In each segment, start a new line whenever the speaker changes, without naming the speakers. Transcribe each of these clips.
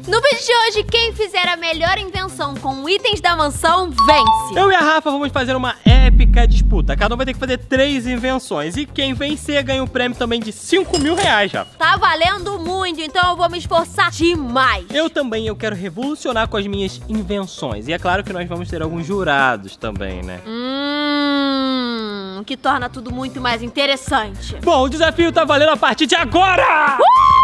No vídeo de hoje, quem fizer a melhor invenção com itens da mansão, vence.
Eu e a Rafa vamos fazer uma épica disputa. Cada um vai ter que fazer três invenções. E quem vencer ganha um prêmio também de 5 mil reais, Rafa.
Tá valendo muito, então eu vou me esforçar demais.
Eu também, eu quero revolucionar com as minhas invenções. E é claro que nós vamos ter alguns jurados também, né?
Hum, que torna tudo muito mais interessante.
Bom, o desafio tá valendo a partir de agora!
Uh!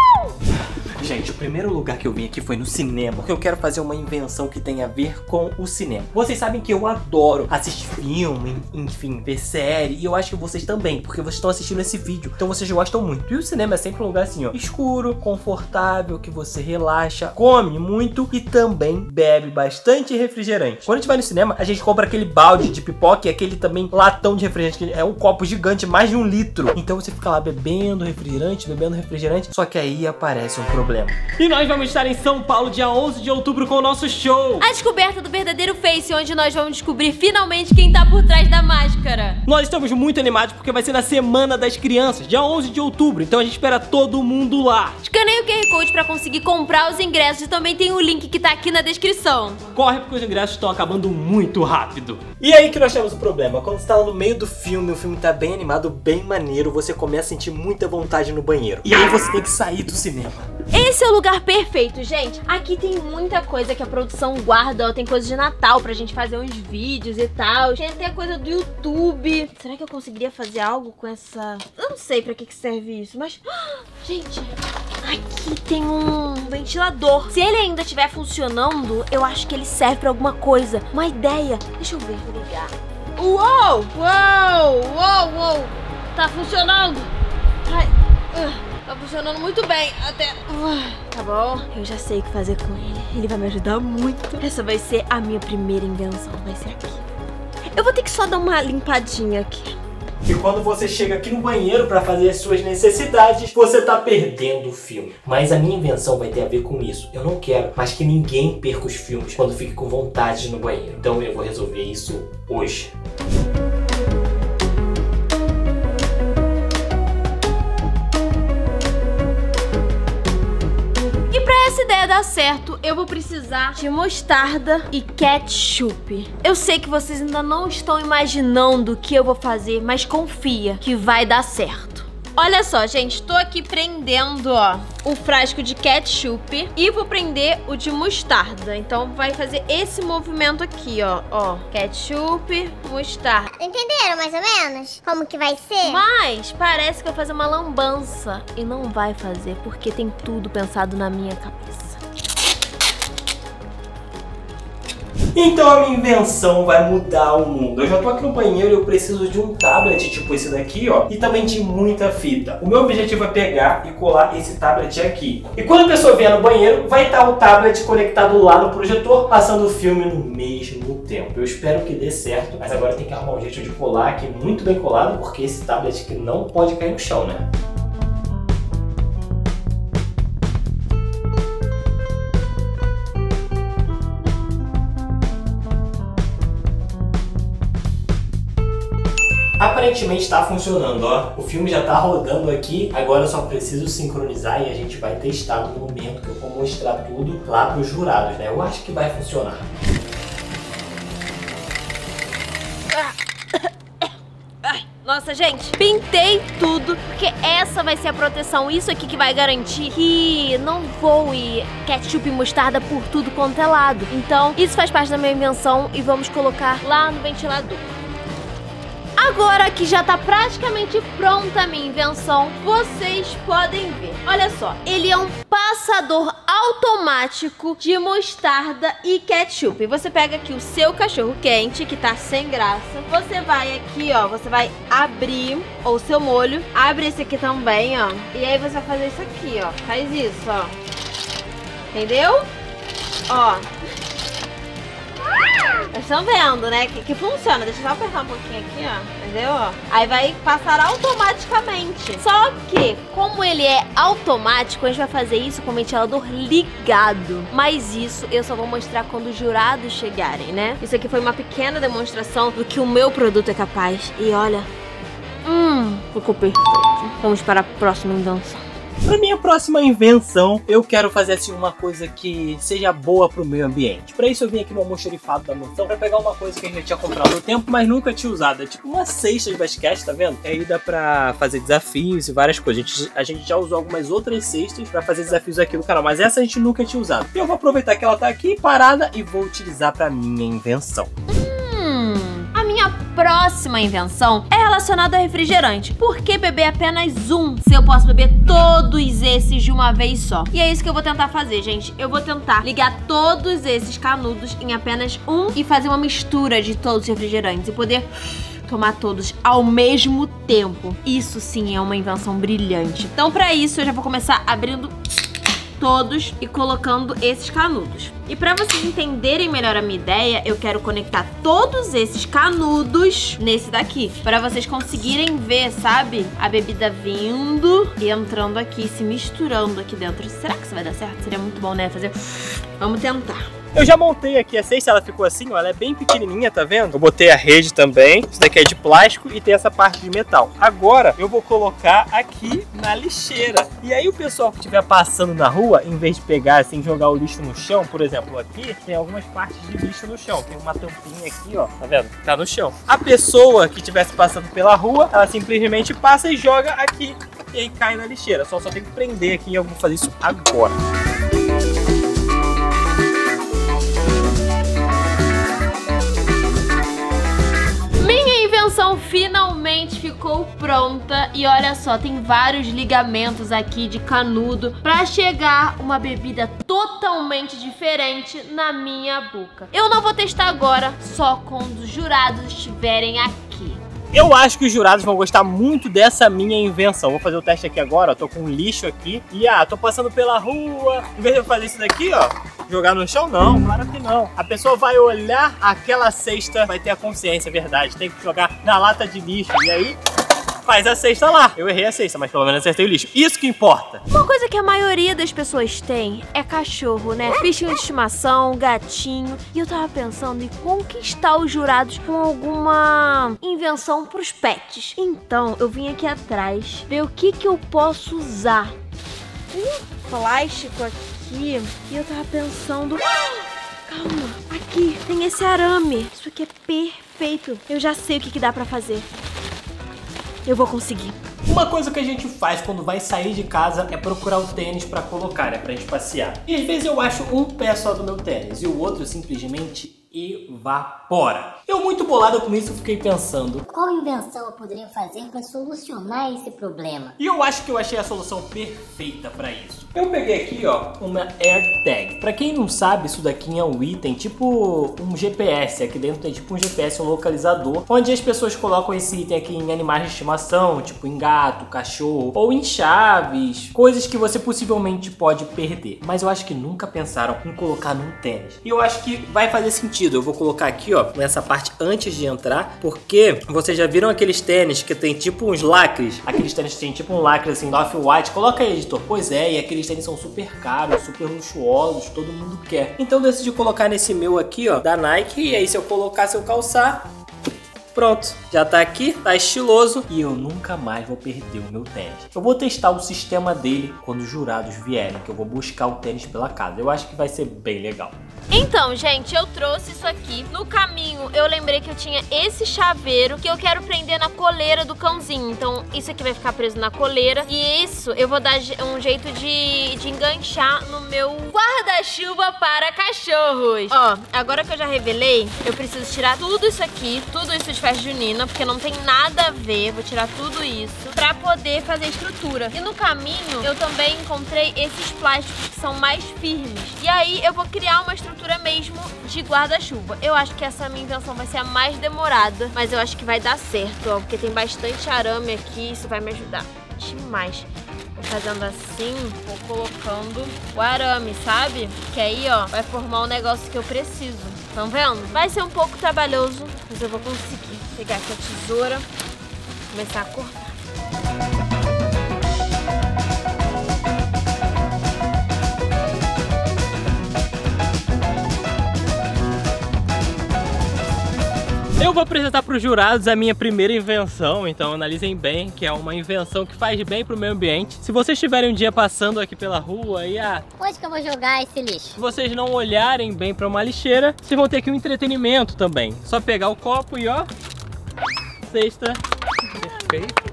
Gente, o primeiro lugar que eu vim aqui foi no cinema, porque eu quero fazer uma invenção que tenha a ver com o cinema. Vocês sabem que eu adoro assistir filme, enfim, ver série, e eu acho que vocês também, porque vocês estão assistindo esse vídeo, então vocês gostam muito. E o cinema é sempre um lugar assim, ó, escuro, confortável, que você relaxa, come muito e também bebe bastante refrigerante. Quando a gente vai no cinema, a gente compra aquele balde de pipoca e aquele também latão de refrigerante, que é um copo gigante, mais de um litro. Então você fica lá bebendo refrigerante, bebendo refrigerante, só que aí aparece um problema problema. E nós vamos estar em São Paulo dia 11 de outubro com o nosso show.
A descoberta do verdadeiro Face, onde nós vamos descobrir finalmente quem tá por trás da máscara.
Nós estamos muito animados porque vai ser na Semana das Crianças, dia 11 de outubro. Então a gente espera todo mundo lá.
Escaneie o QR Code para conseguir comprar os ingressos e também tem o link que tá aqui na descrição.
Corre porque os ingressos estão acabando muito rápido. E aí que nós temos o problema. Quando você tá no meio do filme, o filme tá bem animado, bem maneiro, você começa a sentir muita vontade no banheiro. E aí você tem que sair do cinema.
Esse é o lugar perfeito, gente. Aqui tem muita coisa que a produção guarda. Ó, tem coisa de Natal pra gente fazer uns vídeos e tal. Tem até coisa do YouTube. Será que eu conseguiria fazer algo com essa... Eu não sei pra que, que serve isso, mas... Gente, aqui tem um ventilador. Se ele ainda estiver funcionando, eu acho que ele serve pra alguma coisa. Uma ideia. Deixa eu ver, vou ligar. Uou! Uou! Uou! Uou! Tá funcionando. Ai... Uh. Tá funcionando muito bem, até... Tá bom, eu já sei o que fazer com ele. Ele vai me ajudar muito. Essa vai ser a minha primeira invenção, vai ser aqui. Eu vou ter que só dar uma limpadinha aqui.
E quando você chega aqui no banheiro para fazer as suas necessidades, você tá perdendo o filme. Mas a minha invenção vai ter a ver com isso. Eu não quero mais que ninguém perca os filmes quando fique com vontade no banheiro. Então eu vou resolver isso hoje.
Dar certo, eu vou precisar de mostarda e ketchup. Eu sei que vocês ainda não estão imaginando o que eu vou fazer, mas confia que vai dar certo. Olha só, gente, tô aqui prendendo, ó, o frasco de ketchup e vou prender o de mostarda. Então vai fazer esse movimento aqui, ó, ó, ketchup, mostarda.
Entenderam mais ou menos como que vai ser?
Mas parece que vai fazer uma lambança e não vai fazer porque tem tudo pensado na minha cabeça.
Então a minha invenção vai mudar o mundo. Eu já tô aqui no banheiro e eu preciso de um tablet tipo esse daqui, ó. E também de muita fita. O meu objetivo é pegar e colar esse tablet aqui. E quando a pessoa vier no banheiro, vai estar o tablet conectado lá no projetor, passando o filme no mesmo tempo. Eu espero que dê certo, mas agora tem que arrumar um jeito de colar aqui muito bem colado, porque esse tablet aqui não pode cair no chão, né? Aparentemente está funcionando, ó. O filme já está rodando aqui, agora eu só preciso sincronizar e a gente vai testar no momento que eu vou mostrar tudo lá para os jurados, né? Eu acho que vai funcionar.
Nossa, gente, pintei tudo, porque essa vai ser a proteção. Isso aqui que vai garantir que não voe ketchup e mostarda por tudo quanto é lado. Então, isso faz parte da minha invenção e vamos colocar lá no ventilador. Agora que já tá praticamente pronta a minha invenção, vocês podem ver. Olha só, ele é um passador automático de mostarda e ketchup. Você pega aqui o seu cachorro quente, que tá sem graça. Você vai aqui, ó, você vai abrir o seu molho. Abre esse aqui também, ó. E aí você vai fazer isso aqui, ó. Faz isso, ó. Entendeu? Ó, vocês estão vendo, né? Que, que funciona. Deixa eu só apertar um pouquinho aqui, ó. Entendeu? Aí vai passar automaticamente. Só que, como ele é automático, a gente vai fazer isso com o ventilador ligado. Mas isso eu só vou mostrar quando os jurados chegarem, né? Isso aqui foi uma pequena demonstração do que o meu produto é capaz. E olha... Hum, ficou perfeito. Vamos para a próxima invenção.
Pra minha próxima invenção, eu quero fazer assim uma coisa que seja boa pro meio ambiente. Pra isso eu vim aqui no almoxerifado da mansão pra pegar uma coisa que a gente tinha comprado no tempo, mas nunca tinha usado. É tipo uma cesta de basquete, tá vendo? Aí dá pra fazer desafios e várias coisas. A gente, a gente já usou algumas outras cestas pra fazer desafios aqui no canal, mas essa a gente nunca tinha usado. Eu vou aproveitar que ela tá aqui parada e vou utilizar pra minha invenção.
Minha próxima invenção é relacionada a refrigerante. Por que beber apenas um se eu posso beber todos esses de uma vez só? E é isso que eu vou tentar fazer, gente. Eu vou tentar ligar todos esses canudos em apenas um e fazer uma mistura de todos os refrigerantes e poder tomar todos ao mesmo tempo. Isso sim é uma invenção brilhante. Então, para isso, eu já vou começar abrindo todos e colocando esses canudos. E para vocês entenderem melhor a minha ideia, eu quero conectar todos esses canudos nesse daqui, para vocês conseguirem ver, sabe? A bebida vindo e entrando aqui, se misturando aqui dentro. Será que isso vai dar certo? Seria muito bom, né? Fazer... Vamos tentar.
Eu já montei aqui a cesta, ela ficou assim, ó, ela é bem pequenininha, tá vendo? Eu botei a rede também, isso daqui é de plástico e tem essa parte de metal. Agora eu vou colocar aqui na lixeira. E aí o pessoal que estiver passando na rua, em vez de pegar assim, jogar o lixo no chão, por exemplo, aqui tem algumas partes de lixo no chão. Tem uma tampinha aqui, ó, tá vendo? Tá no chão. A pessoa que estivesse passando pela rua, ela simplesmente passa e joga aqui e aí cai na lixeira. Só só tem que prender aqui e eu vou fazer isso agora.
Invenção finalmente ficou pronta e olha só, tem vários ligamentos aqui de canudo para chegar uma bebida totalmente diferente na minha boca. Eu não vou testar agora, só quando os jurados estiverem aqui.
Eu acho que os jurados vão gostar muito dessa minha invenção. Vou fazer o teste aqui agora, ó. Tô com um lixo aqui. E ah, tô passando pela rua. Em vez de eu fazer isso daqui, ó, jogar no chão, não, claro que não. A pessoa vai olhar aquela cesta, vai ter a consciência, é verdade. Tem que jogar na lata de lixo. E aí, faz a cesta lá. Eu errei a cesta, mas pelo menos acertei o lixo. Isso que importa.
Uma coisa que a maioria das pessoas tem é cachorro, né? Bichinho de estimação, gatinho. E eu tava pensando em conquistar os jurados com alguma invenção pros pets. Então, eu vim aqui atrás ver o que que eu posso usar. Um plástico aqui. E eu tava pensando... Calma, aqui tem esse arame. Isso aqui é perfeito. Eu já sei o que, que dá pra fazer. Eu vou conseguir.
Uma coisa que a gente faz quando vai sair de casa é procurar o tênis para colocar, né? Pra gente passear. E às vezes eu acho um pé só do meu tênis e o outro simplesmente evapora. Eu muito bolado com isso fiquei pensando,
Qual invenção eu poderia fazer para solucionar esse problema?
E eu acho que eu achei a solução perfeita para isso. Eu peguei aqui, ó, uma AirTag. Para quem não sabe, isso daqui é um item tipo um GPS. Aqui dentro tem tipo um GPS, um localizador, onde as pessoas colocam esse item aqui em animais de estimação, tipo em gato, cachorro, ou em chaves, coisas que você possivelmente pode perder. Mas eu acho que nunca pensaram em colocar num tênis. E eu acho que vai fazer sentido. Eu vou colocar aqui, ó, nessa parte antes de entrar, porque vocês já viram aqueles tênis que tem tipo uns lacres, aqueles tênis que tem tipo um lacre assim, off-white. Coloca aí, editor. Pois é, e aqueles tênis são super caros, super luxuosos, todo mundo quer. Então decidi colocar nesse meu aqui, ó, da Nike, e aí se eu colocar, se eu calçar, Pronto, já tá aqui, tá estiloso e eu nunca mais vou perder o meu tênis. Eu vou testar o sistema dele quando os jurados vierem, que eu vou buscar o tênis pela casa. Eu acho que vai ser bem legal.
Então, gente, eu trouxe isso aqui. No caminho, eu lembrei que eu tinha esse chaveiro que eu quero prender na coleira do cãozinho. Então, isso aqui vai ficar preso na coleira. E isso, eu vou dar um jeito de, de enganchar no meu guarda-chuva para cachorros. Ó, agora que eu já revelei, eu preciso tirar tudo isso aqui, tudo isso de festa junina, porque não tem nada a ver. Vou tirar tudo isso pra poder fazer estrutura. E no caminho, eu também encontrei esses plásticos que são mais firmes. E aí, eu vou criar uma estrutura mesmo de guarda-chuva. Eu acho que essa minha invenção vai ser a mais demorada, mas eu acho que vai dar certo, ó, porque tem bastante arame aqui, isso vai me ajudar demais. Vou fazendo assim, vou colocando o arame, sabe? Que aí, ó, vai formar o negócio que eu preciso. Estão vendo? Vai ser um pouco trabalhoso, mas eu vou conseguir pegar aqui a tesoura, começar a cortar.
Eu vou apresentar para os jurados a minha primeira invenção, então analisem bem, que é uma invenção que faz bem pro meio ambiente. Se vocês estiverem um dia passando aqui pela rua e ah,
Onde que eu vou jogar esse lixo?
se vocês não olharem bem para uma lixeira, vocês vão ter aqui um entretenimento também. Só pegar o copo e ó, cesta.
Perfeito,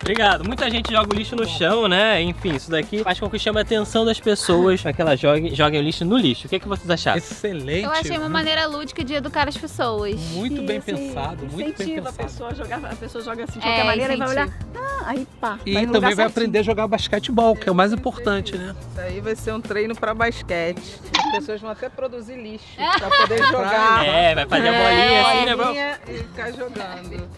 Obrigado. Muita gente joga o lixo no chão, né? Enfim, isso daqui faz com que chame a atenção das pessoas para que elas joguem, joguem o lixo no lixo. O que, é que vocês acharam?
Excelente.
Eu achei uma maneira lúdica de educar as pessoas.
Muito bem pensado, muito bem
incentiva
pensado.
a pessoa a jogar, a pessoa joga assim de
É,
qualquer maneira e vai olhar, ah, aí pá.
E
vai no
também
lugar
vai
certinho.
aprender a jogar basquetebol, que é o mais importante, né?
Isso aí vai ser um treino para basquete. As pessoas vão até produzir lixo para poder jogar.
É, vai fazer a bolinha assim, né, bro?
bolinha e ficar jogando.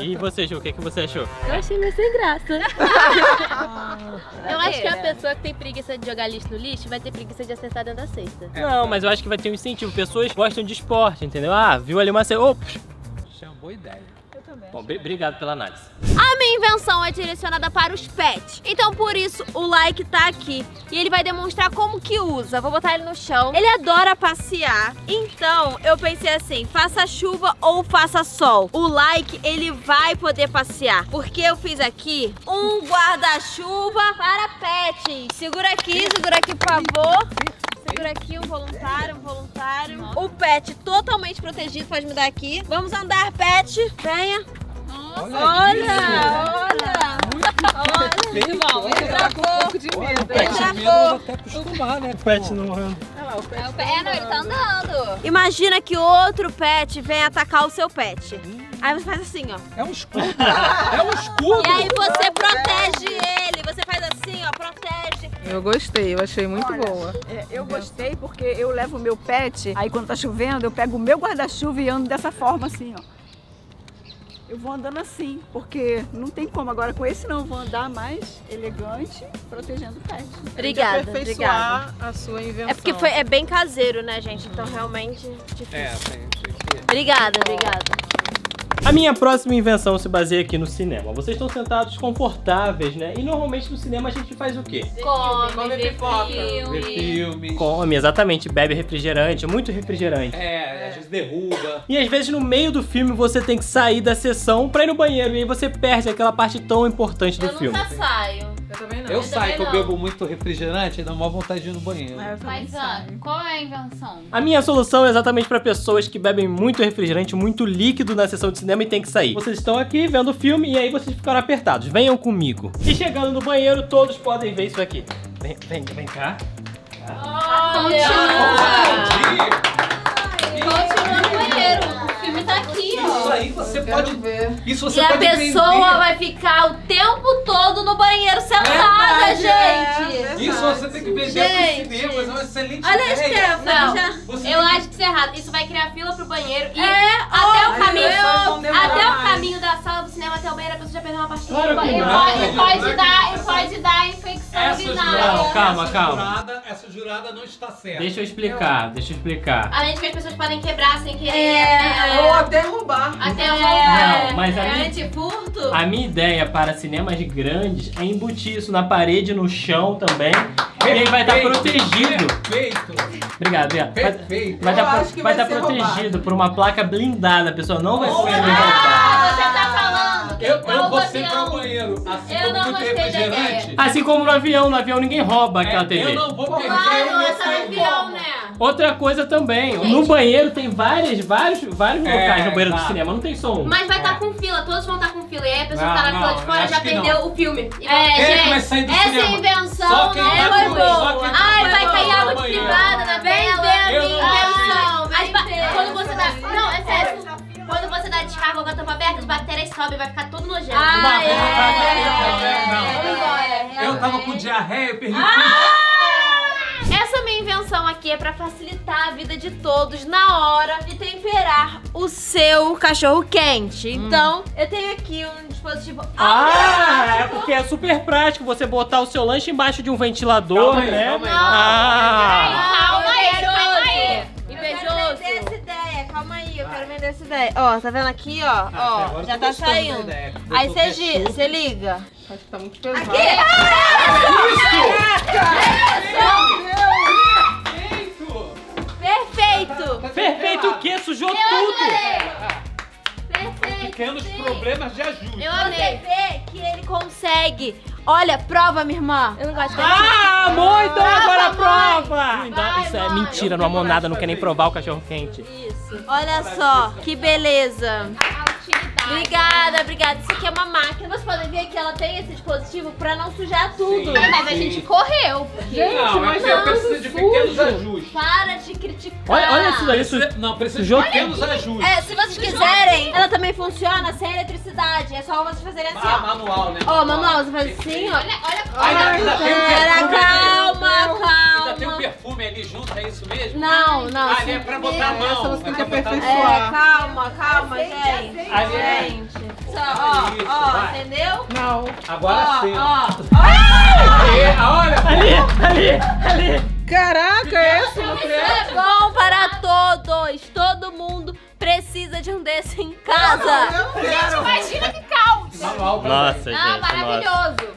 E você, Ju, o que, que você achou?
Eu achei meio sem graça. eu acho que a pessoa que tem preguiça de jogar lixo no lixo vai ter preguiça de acertar dentro da cesta.
Não, mas eu acho que vai ter um incentivo. Pessoas gostam de esporte, entendeu? Ah, viu ali uma... ce- Oh, psh.
Isso é uma boa ideia.
Bom, bri- obrigado pela análise.
A minha invenção é direcionada para os pets. Então por isso o like tá aqui. E ele vai demonstrar como que usa. Vou botar ele no chão. Ele adora passear. Então eu pensei assim, faça chuva ou faça sol. O like ele vai poder passear. Porque eu fiz aqui um guarda-chuva para pets. Segura aqui, segura aqui por favor. Segura aqui um voluntário, um voluntário. O pet totalmente protegido, pode me dar aqui. Vamos andar, pet. Venha.
Olha,
Olha, olha.
Perfeito.
Ele travou.
Um pouco de medo.
Ele travou.
até acostumar, né?
O pet não anda.
Olha lá, o pet
É, não, ele tá andando.
Imagina que outro pet vem atacar o seu pet. Aí você faz assim, ó.
É um escudo. É um escudo.
E aí você protege ele. Você faz assim, ó, protege.
Eu gostei, eu achei muito
Olha,
boa.
é, eu gostei porque eu levo o meu pet, aí quando tá chovendo, eu pego o meu guarda-chuva e ando dessa forma assim, ó. Eu vou andando assim, porque não tem como. Agora com esse não, eu vou andar mais elegante, protegendo o pet.
Obrigada, obrigada.
Aperfeiçoar a sua invenção.
É porque foi, é bem caseiro, né, gente? Então realmente difícil.
É, tem.
Obrigada, obrigada.
A minha próxima invenção se baseia aqui no cinema. Vocês estão sentados confortáveis, né? E normalmente no cinema a gente faz o quê?
Come,
Come
vê
pipoca.
Filme.
filmes.
Come, exatamente, bebe refrigerante, muito refrigerante.
É, às vezes derruba.
E às vezes no meio do filme você tem que sair da sessão pra ir no banheiro e aí você perde aquela parte tão importante do
Eu
filme.
nunca saio.
Eu também não.
Eu saio que eu bebo muito refrigerante e dá uma vontade de ir no banheiro.
Mas eu
ah, qual é a invenção?
A minha solução é exatamente pra pessoas que bebem muito refrigerante, muito líquido na sessão de cinema e tem que sair. Vocês estão aqui vendo o filme e aí vocês ficaram apertados. Venham comigo. E chegando no banheiro, todos podem ver isso aqui. Vem, vem, vem cá.
Continua no banheiro. O filme tá aqui,
Isso
ó.
aí você
Eu
pode.
ver.
Isso você
E a
pode
pessoa
vender.
vai ficar o tempo todo no banheiro sentada,
Verdade, é,
gente.
verdade.
Isso você tem que vender
Gente.
pro cinema, é uma excelente
Olha a
ideia. Você
eu acho que isso é errado. Isso vai criar fila pro banheiro e
É,
até o
óbvio,
caminho,
é
demorar
até o
mais.
caminho da sala do cinema até o banheiro, a pessoa já perdeu uma parte
Claro que
E
não.
pode, e pode dar, e pode dar infecção urinária.
Não, calma,
essa
calma.
Jurada, essa jurada não está certa.
Deixa eu explicar, deixa eu explicar.
Além de que as pessoas podem quebrar sem querer.
É.
Ou até roubar.
Até
É.
Não, mas a
É
minha,
antifurto?
a minha ideia para cinemas grandes é embutir isso na parede, no chão também. E aí vai estar protegido.
Perfeito.
Obrigado. Vai-
Perfeito.
Vai estar
acho que vai
vai protegido por uma placa blindada. A pessoa não vai ser levantada.
Ah, você tá falando
Eu, eu
o
vou sempre ao banheiro. Assim
Eu
como
não
refrigerante.
Assim como no avião, no avião ninguém rouba aquela
É,
TV.
Eu não vou perder
Claro,
o meu
avião, né?
Outra coisa também, no banheiro tem várias, vários, vários
É,
locais no banheiro do
exato.
cinema, não tem só um.
Mas vai estar com fila, todos vão estar com fila. E aí a pessoa
Não,
que tá na fila de fora já perdeu
não.
o filme. É,
é
gente,
sair do
essa
cinema?
invenção
Só quem
não
tá
foi boa.
tá
Ai, vai cair água de privada na
Vem
tela.
ver a minha
não-
invenção, vem.
Quando você dá. Não, é sério. Quando você dá descarga com a tampa aberta, as bactérias sobem, vai ficar todo nojento.
Ah,
Não,
é.
Eu tava com diarreia, eu perdi
Essa minha invenção aqui é pra facilitar a vida de todos na hora de temperar o seu cachorro quente. Então, eu tenho aqui um dispositivo
Ah, é porque é super prático você botar o seu lanche embaixo de um ventilador,
Calma aí,
né?
calma aí.
Ah,
Calma aí, calma aí.
Eu quero vender essa ideia, calma aí, eu quero vender essa ideia. Ó, tá vendo aqui, ó?
Até
Ó, já tá saindo.
ideia.
Aí você liga.
Acho que tá muito pesado.
Perfeito!
perfeito
Olha, prova, minha irmã. Eu não gosto de
Ah, muito! Agora
mãe.
prova! Então,
Vai,
isso é
mãe.
mentira, não amou nada, não quer nem provar o cachorro quente.
Isso. Olha só, que beleza. Obrigada, obrigada. Isso aqui é uma máquina. Vocês podem ver que ela tem esse dispositivo pra não sujar tudo.
É, mas a gente correu.
Não, é que
não,
precisa de pequenos ajustes.
Para de criticar.
Olha, olha isso daí, isso...
Não, precisa de pequenos ajustes.
É, se vocês quiserem, ela também funciona sem eletricidade. É só vocês fazerem assim,
Ah,
ó.
manual, né?
Ó, manual, você faz assim, ó.
Olha, olha,
Ainda,
olha.
ainda tem um
Pera,
perfume ali. Perfume ali junto, é isso mesmo?
Não, não.
Ah, ali é pra botar a mão.
Essa você tem
é
que
pra botar a mão.
É, calma, calma, gente.
Ali é.
Gente. Só, ó,
Isso,
ó, entendeu?
Não.
Agora
Ó,
sim.
ó.
É, olha,
Ali, ali, ali.
Caraca, esse
Isso é bom para todos. Todo mundo precisa de um desse em casa.
Imagina que caos.
manual pra
Nossa, gente, nossa.
maravilhoso.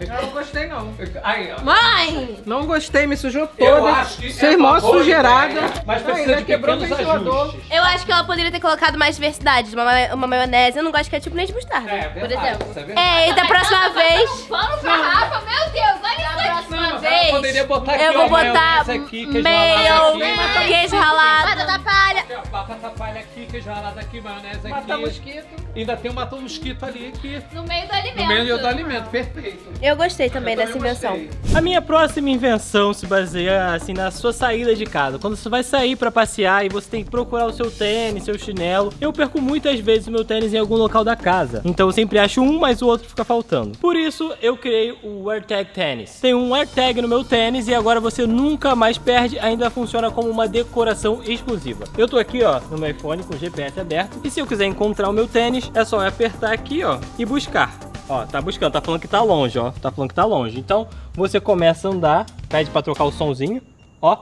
Eu não gostei, não.
Aí, ó.
Mãe!
Não gostei, me sujou
Eu
toda.
acho que é uma boa
sujeirada.
ideia, Mas precisa de
quebrou o
pequenos
ventilador.
ajustes.
Eu acho que ela poderia ter colocado mais diversidade. Uma, ma- uma maionese. Eu não gosto de ketchup nem de mostarda,
É,
por
verdade,
exemplo.
isso é verdade.
É, e da próxima vez,
Vamos pra Rafa, meu Deus, olha
Ela
vez,
poderia botar aqui,
eu vou
ó,
botar
aqui, queijo
meio,
ralado aqui.
queijo ralado.
Batata palha.
Batata palha aqui, queijo ralado aqui, maionese aqui.
mosquito.
Ainda tem um matou mosquito ali aqui.
No meio do alimento.
No meio do alimento, perfeito.
Eu gostei também
Eu
dessa
também
invenção.
gostei.
A minha próxima invenção se baseia assim na sua saída de casa. Quando você vai sair pra passear e você tem que procurar o seu tênis, seu chinelo, eu perco muitas vezes o meu tênis em algum local da casa. Então eu sempre acho um, mas o outro fica faltando. Por isso eu criei o AirTag Tênis. Tem um AirTag no meu tênis e agora você nunca mais perde, ainda funciona como uma decoração exclusiva. Eu tô aqui, ó, no meu iPhone com o GPS aberto e se eu quiser encontrar o meu tênis, é só eu apertar aqui, ó, e buscar. Ó, tá buscando, tá falando que tá longe, ó. Tá falando que tá longe. Então, você começa a andar, pede pra trocar o sonzinho. Ó.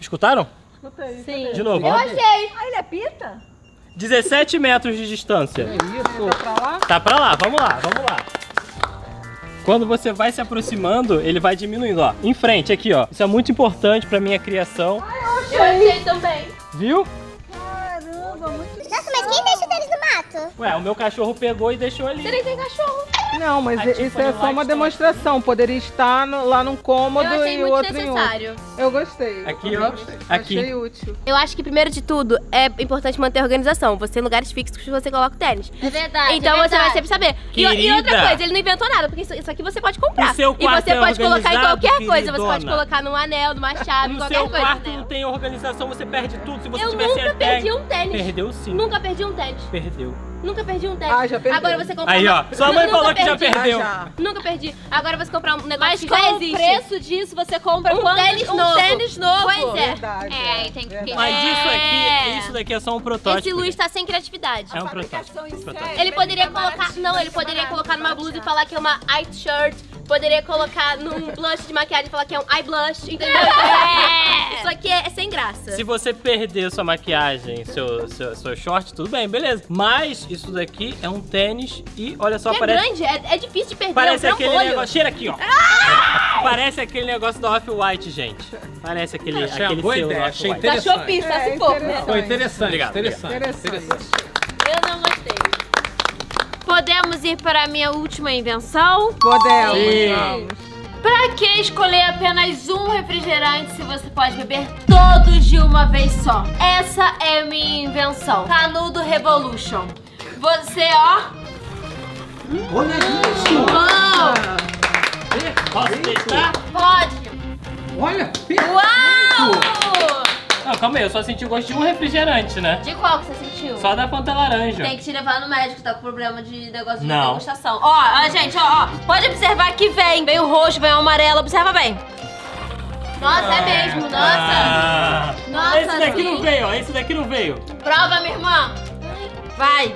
Escutaram?
Escutei.
Sim.
De novo, ó.
Ah, ele é pita?
17 metros de distância.
Isso. Tá pra lá?
Tá pra lá, vamos lá, vamos lá. Quando você vai se aproximando, ele vai diminuindo, ó. Em frente, aqui, ó. Isso é muito importante pra minha criação.
Eu achei também.
Viu?
Caramba, muito
Nossa, mas quem deixa o
Ué, o meu cachorro pegou e deixou ali.
nem tem cachorro.
Não, mas
A
isso é só uma demonstração. Poderia estar no- lá num cômodo
Eu achei
e o
muito
outro em outro.
necessário.
Eu gostei. eu
Aqui, ó.
gostei.
Aqui.
Achei útil.
Eu acho que primeiro de tudo é importante manter a organização. Você tem lugares fixos que você coloca o tênis.
É verdade.
Então
é
você vai
verdade.
sempre saber. E, e outra coisa, ele não inventou nada, porque isso, isso aqui você pode comprar.
O seu
e você
é
pode colocar em qualquer coisa. Você pode
queridona?
colocar num anel, numa chave,
No
qualquer
seu
coisa.
quarto não tem organização, você perde tudo. Se você
Eu
tivesse
nunca perdi um tênis.
Perdeu sim.
Nunca perdi um tênis.
Perdeu.
Nunca perdi um tênis.
Ah, já perdeu.
Agora você compra
Aí,
uma-
ó. Sua mãe falou que já
perdi.
perdeu.
Ah, já.
Nunca perdi. Agora você comprar um negócio
Mas
que já
o
existe.
preço disso, você compra
Um
quantos-
tênis
um
novo.
tênis novo.
Pois é.
Verdade.
É, tem que
Verdade.
Mas isso aqui,
É.
isso daqui é só um protótipo.
Esse Luiz tá sem criatividade.
É um
fabricação
protótipo.
Ele poderia
É
colocar. Não, ele
é
poderia colocar numa blusa e falar que é uma eye shirt. Poderia colocar num blush de maquiagem e falar que é um eye blush, entendeu? É. Isso aqui é, é sem graça.
Se você perder sua maquiagem, seu, seu, seu short, tudo bem, beleza. Mas isso daqui é um tênis e olha só,
Que é
parece.
grande, é, é difícil de perder.
Parece
é um
aquele
trambolho.
negócio. Cheira aqui, ó. Parece aquele negócio do Off-White, gente. Parece aquele,
Achei uma
aquele
boa
selo do
ideia, achei.
Da Shopee, só
É,
se for.
interessante.
Foi interessante,
Obrigado,
interessante,
Interessante.
interessante.
Eu não gostei. Podemos ir para a minha última invenção?
Podemos.
Sim.
Pra que escolher apenas um refrigerante se você pode beber todos de uma vez só? Essa é a minha invenção. Canudo Revolution. Você, ó.
Olha isso!
Uau!
Posso testar?
Pode!
Olha,
Uau!
Não, calma aí, eu só senti o gosto de um refrigerante, né?
De qual que você sentiu?
Só da Fanta Laranja.
Tem que te levar no médico, tá com problema de negócio de
Não.
degustação. Ó, ó, gente, ó, ó. Pode observar que vem. Vem o roxo, vem o amarelo. Observa bem. Nossa, é mesmo, nossa.
Ah.
Nossa,
Esse daqui
sim.
não veio, ó. Esse daqui não veio.
Prova, minha irmã. Vai.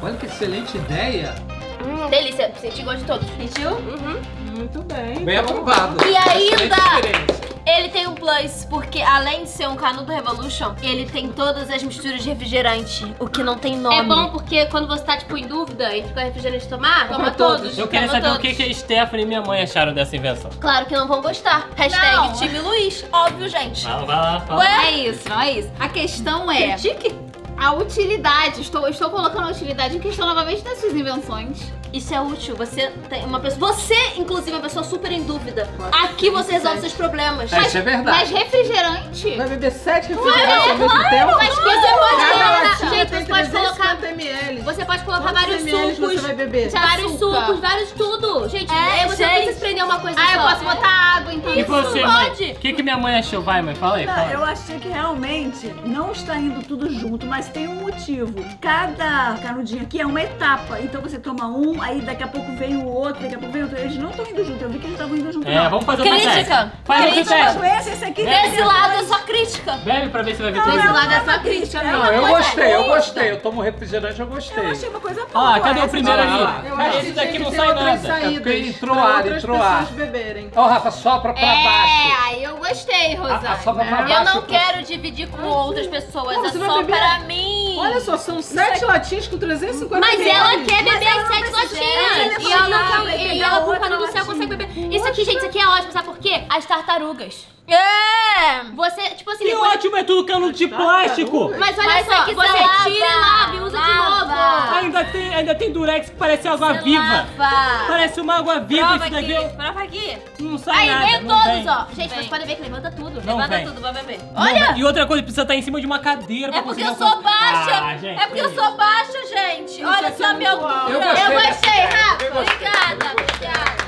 olha que excelente ideia.
Hum, delícia. Senti gosto de todos. Sentiu? Uhum.
Muito bem.
Bem aprovado.
E
Excelente
ainda,
experiência.
Ele tem um plus, porque além de ser um canudo Revolution, ele tem todas as misturas de refrigerante, o que não tem nome.
É bom porque quando você tá, tipo, em dúvida entre qual refrigerante tomar, toma todos.
Eu queria saber o
todos.
que, que a Stephanie e minha mãe acharam dessa invenção.
Claro que não vão gostar. Hashtag
Não.
time Luiz. Óbvio, gente.
Vai lá, vai lá, fala.
Não é isso, não é isso. A questão é
Critique.
a utilidade. Estou, estou colocando a utilidade em questão novamente das suas invenções.
Isso é útil. Você tem uma pessoa. Você, inclusive, é uma pessoa super em dúvida. Aqui você resolve seus problemas.
É, isso é verdade.
Mas refrigerante?
Vai beber sete refrigerantes ao mesmo tempo?
Mas que você pode colocar. Gente, você pode colocar.
350 ml.
Você pode colocar vários
ml
sucos.
você vai beber?
de
Vários sucos, vários tudo. Gente,
É,
é, você não
gente.
precisa prender uma coisa
Ah,
só.
eu posso botar água então.
E você,
pode.
O que, que minha mãe achou? Vai, mãe, fala aí.
Não,
Fala.
eu achei que realmente não está indo tudo junto, mas tem um motivo. Cada canudinho aqui é uma etapa. Então você toma um, aí daqui a pouco vem o outro, daqui a pouco vem o outro. Eles não estão indo junto. Eu vi que eles estavam indo junto.
É,
não.
vamos fazer outra
Crítica.
Faz outra
Crítica.
teste.
Esse, esse aqui
Desse lado é só crítica.
Bebe pra ver se vai ver tudo.
Desse lado é só crítica,
não,
eu gostei, eu gostei. Eu tomo refrigerante, eu gostei.
Eu achei uma coisa boa.
Lá, cadê o
Essa
primeiro ali?
Eu
Mas
acho
esse
que
daqui
tinha
não
que
sai
outras
nada.
saídas
É porque entrou
pra
ar,
outras
entrou
pessoas
ar.
beberem.
Ó, Rafa, sopra pra
É,
baixo.
aí eu gostei,
Ah,
Rosana.
sopra pra baixo.
Eu não quero dividir com outras pessoas,
Pô,
é
você vai
só
beber?
para mim.
Olha só, são sete latinhas com 350
Mas
ml.
ela quer beber as sete latinhas.
Ela
E ela não E ela com o canudo do céu consegue beber. Isso aqui, gente, isso aqui é ótimo, sabe por quê? As tartarugas. É! Você, tipo assim,
Que
depois.
ótimo, é tudo canudo de plástico.
Mas olha
Mas
só,
que
você
ser
tira e
lava,
lava e usa
lava.
de novo.
Ainda tem, ainda tem durex que parece água viva.
Lava.
Parece uma água viva
Prova
isso
aqui,
daqui.
prova aqui.
Não sai
Aí,
nada.
vem
não
todos,
vem.
ó. Gente,
Vem.
vocês podem ver que levanta tudo.
Não
levanta
vem.
tudo, vai beber.
Não
Olha!
vem. E outra coisa, precisa estar em cima de uma cadeira pra
É porque eu sou baixa.
Ah, gente,
é porque eu sou baixa, gente. Olha só
é
a minha altura.
Eu gostei.
Rafa. Obrigada, obrigada.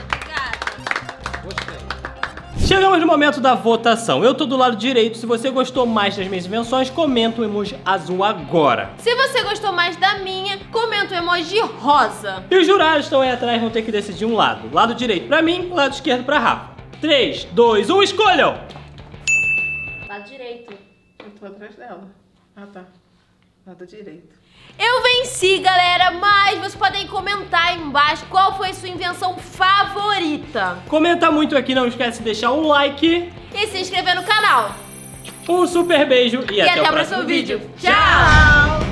Chegamos no momento da votação. Eu tô do lado direito. Se você gostou mais das minhas invenções, comenta o emoji azul agora.
Se você gostou mais da minha, comenta o emoji rosa.
E os jurados estão aí atrás, vão ter que decidir um lado. Lado direito pra mim, lado esquerdo pra Rafa. 3, 2, 1, escolham!
Lado direito.
Eu tô atrás dela. Ah, tá. Lado direito.
Eu venci, galera, mas vocês podem comentar aí embaixo qual foi a sua invenção favorita.
Comenta muito aqui, não esquece de deixar um like.
E se inscrever no canal.
Um super beijo e,
E até, o próximo vídeo. Tchau!
Tchau!